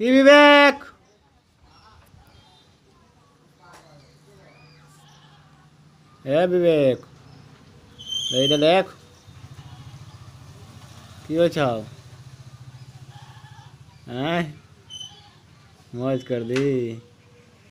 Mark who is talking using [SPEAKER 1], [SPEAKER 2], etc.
[SPEAKER 1] কি বিবেক হ্যাঁ বিবেক এইটা দেখ কি হয়েছ হ্যাঁ मौज कर दी